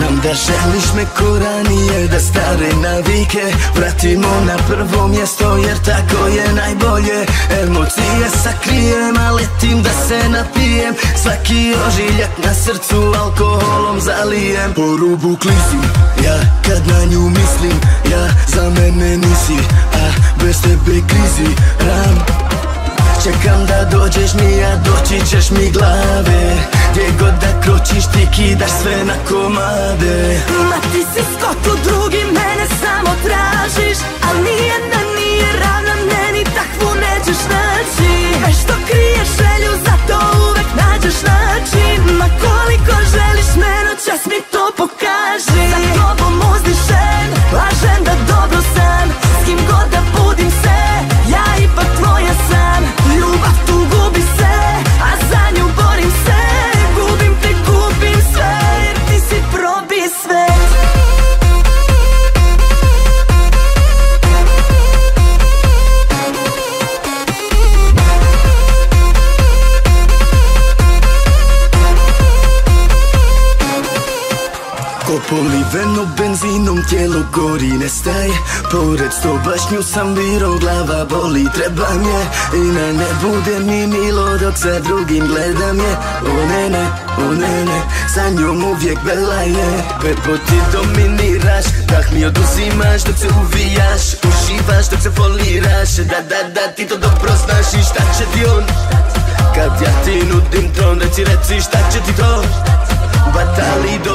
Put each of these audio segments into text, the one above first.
Da želiš me ko ranije Da stare navike Vratimo na prvo mjesto Jer tako je najbolje. Emocije sakrijem A letim da se napijem. Svaki ožiljak na srcu Alkoholom zalijem. Po rubu klizim Ja kad na nju mislim Ja za mene nisi A bez tebe krizi ram. Čekam da dođeš mi, a doći ćeš mi glave Kročiš ti kidaš sve na komade? Ma ti si u drugi, Ko poliveno benzinom tijelo gori nestaje Pored sto bašnju sam biro glava boli Trebam je. I na ne bude mi milo Dok sa drugim gledam je. O ne ne, o ne ne Sa njom uvijek bela je. Pepo ti dominiraš Dah mi oduzimaš dok se uvijaš. Uživaš dok se foliraš Da da da ti to dobro znaš. I šta će ti on? Kad ja ti nudim tron Reci reci šta će ti to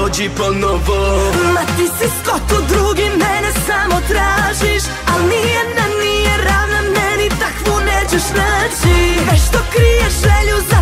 dođi ponovo. Ma ti si skotu drugi, mene samo tražiš Al nijedna nije ravna meni, takvu nećeš naći. Već što krije želju za